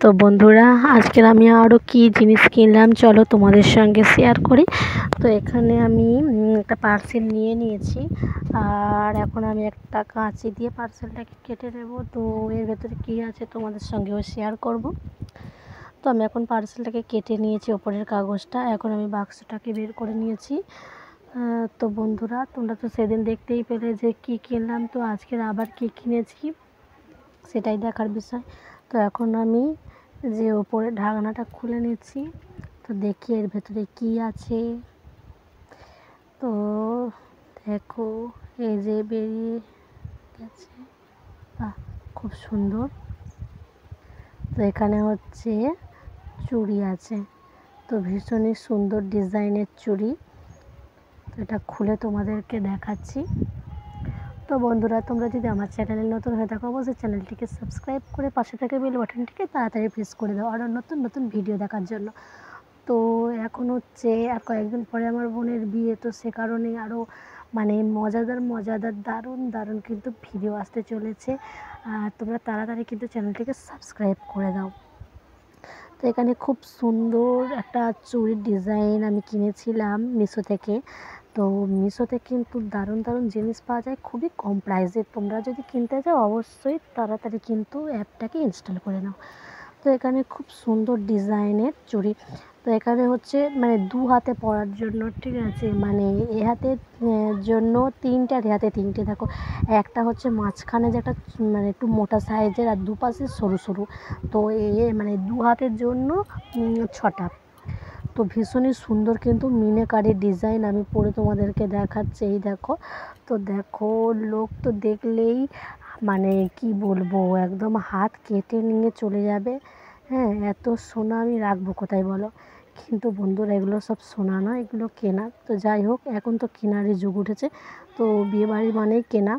তো বন্ধুরা, আজকের আমি আরও কী জিনিস কিনলাম চলো তোমাদের সঙ্গে শেয়ার করি। তো এখানে আমি একটা পার্সেল নিয়ে নিয়েছি। আর এখন আমি একটা কাঁচি দিয়ে পার্সেলটাকে কেটে নেব। তো এর ভেতরে কী আছে তোমাদের সঙ্গেও শেয়ার করব। তো আমি এখন পার্সেলটাকে কেটে নিয়েছি ওপরের কাগজটা। এখন আমি বাক্সটাকে বের করে নিয়েছি। তো বন্ধুরা, তোমরা তো সেদিন দেখতেই পেলে যে কী কিনলাম। তো আজকের আবার কী কিনেছি, সেটাই দেখার বিষয়। তো এখন আমি যে ওপরে ঢাকনাটা খুলে নিচ্ছি। তো দেখি এর ভেতরে কী আছে। তো দেখো, এই যে বেরিয়ে গেছে। বাহ, খুব সুন্দর। তো এখানে হচ্ছে চুড়ি আছে। তো ভীষণই সুন্দর ডিজাইনের চুড়ি। তো এটা খুলে তোমাদেরকে দেখাচ্ছি। তো বন্ধুরা, তোমরা যদি আমার চ্যানেলে নতুন হয়ে থাকো, অবশ্যই চ্যানেলটিকে সাবস্ক্রাইব করে পাশে থেকে বেল বাটনটিকে তাড়াতাড়ি প্রেস করে দাও আরও নতুন নতুন ভিডিও দেখার জন্য। তো এখন হচ্ছে, আর কয়েকদিন পরে আমার বোনের বিয়ে, তো সে কারণে আরও মানে মজাদার মজাদার, দারুণ দারুণ কিন্তু ভিডিও আসতে চলেছে। আর তোমরা তাড়াতাড়ি কিন্তু চ্যানেলটিকে সাবস্ক্রাইব করে দাও। তো এখানে খুব সুন্দর একটা চুড়ির ডিজাইন আমি কিনেছিলাম মিশো থেকে। তো মিশোতে কিন্তু দারুণ দারুণ জিনিস পাওয়া যায়। খুবই কম প্রাইসে তোমরা যদি কিনতে চাও, অবশ্যই তাড়াতাড়ি কিন্তু অ্যাপটাকে ইনস্টল করে নাও। তো এখানে খুব সুন্দর ডিজাইনের চুড়ি। তো এখানে হচ্ছে মানে দু হাতে পরার জন্য, ঠিক আছে? মানে এ হাতের জন্য তিনটে এ হাতে তিনটে। দেখো, একটা হচ্ছে মাঝখানে যে একটা মানে একটু মোটা সাইজের, আর দুপাশে সরু সরু। তো এ মানে দু হাতের জন্য ছটা। তো ভীষণই সুন্দর কিন্তু মিনেকারি ডিজাইন আমি পরে তোমাদেরকে দেখাচ্ছি, এই দেখো। তো দেখো, লোক তো দেখলেই মানে কি বলব, একদম হাত কেটে নিয়ে চলে যাবে। হ্যাঁ এত সোনা আমি রাখব কোথায় বলো? কিন্তু বন্ধুরা, এগুলো সব সোনা নয় এগুলো কেনা। তো যাই হোক, এখন তো কেনারই যুগ উঠেছে। তো বিয়েবাড়ি মানেই কেনা।